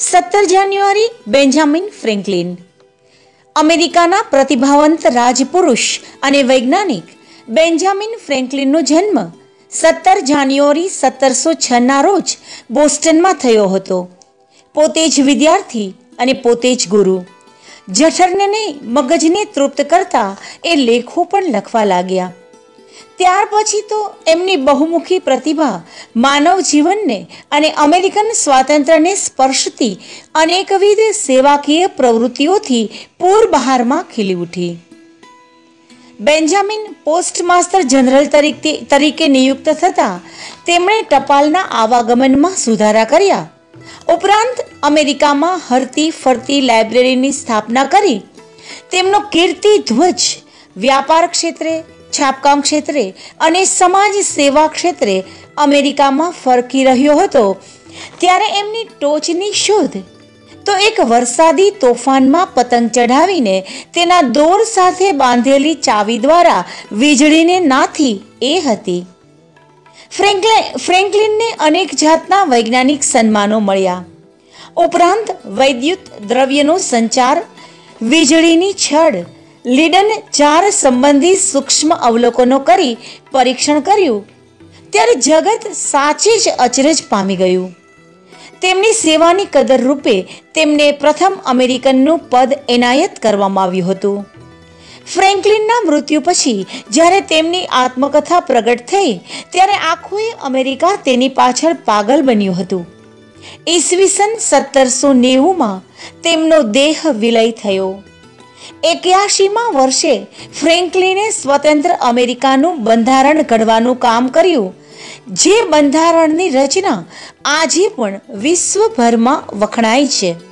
સત્તર જાન્યુઆરી Benjamin Franklin. અમેરિકાના પ્રતિભાવંત રાજપુરુષ અને વૈજ્ઞાનિક બેન્જામિન ફ્રેન્કલિનનો જન્મ સત્તર જાન્યુઆરી સત્તરસો છના રોજ બોસ્ટનમાં થયો હતો. પોતે જ વિદ્યાર્થી અને પોતે જ ગુરુ. જઠરને મગજને તૃપ્ત કરતા એ લેખો પણ લખવા લાગ્યા. ત્યાર પછી તો એમની બહુમુખી પ્રતિભા માનવ જીવનને અને અમેરિકન સ્વાતંત્ર્યને સ્પર્શતી અનેકવિધ સેવાકીય પ્રવૃત્તિઓથી પૂર બહારમાં ખીલી ઉઠી. બેન્જામિન પોસ્ટમાસ્ટર જનરલ તરીકે તરીકે નિયુક્ત થતા તેમણે ટપાલના આવાગમનમાં સુધારા કર્યા. ઉપરાંત અમેરિકામાં હરતી ફરતી લાઇબ્રેરીની સ્થાપના કરી તેમનો કીર્તિ ધ્વજ વ્યાપાર ક્ષેત્રે છાપકામ ક્ષેત્રે અને સમાજ સેવા ક્ષેત્રે અમેરિકામાં ફરકી રહ્યો હતો. ત્યારે એમની ટોચની શોધ તો એક વરસાદી તોફાનમાં પતંગ ચઢાવીને તેના દોર સાથે બાંધેલી ચાવી દ્વારા વીજળીને નાથી એ હતી. ફ્રેન્કલિન ફ્રેન્કલિનને અનેક જાતના વૈજ્ઞાનિક સન્માનો મળ્યા. ઉપરાંત વૈદ્યુત દ્રવ્યનો સંચાર, વીજળીની છડ લીડન ચાર સંબંધી સૂક્ષ્મ અવલોકનો કરી પરીક્ષણ કર્યું. ત્યારે જગત સાચી જ અચરજ પામી ગયું. તેમની સેવાની કદર રૂપે તેમને પ્રથમ અમેરિકનનું પદ એનાયત કરવામાં આવ્યું હતું. ફ્રેન્કલિનના મૃત્યુ પછી, જ્યારે તેમની આત્મકથા પ્રગટ થઈ, ત્યારે આખું અમેરિકા તેની પાછળ પાગલ બન્યું હતું. ઈસવીસન સત્તરસો નેવુંમાં તેમનો દેહ વિલય થયો. એક્યાશીમાં વર્ષે ફ્રેન્કલિને સ્વતંત્ર અમેરિકાનું બંધારણ ઘડવાનું કામ કર્યું. જે બંધારણની રચના આજે પણ વિશ્વભરમાં વખણાય છે.